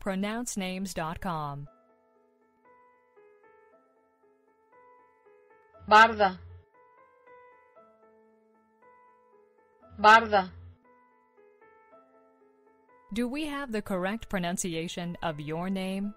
pronouncenames.com. Barda. Barda. Do we have the correct pronunciation of your name?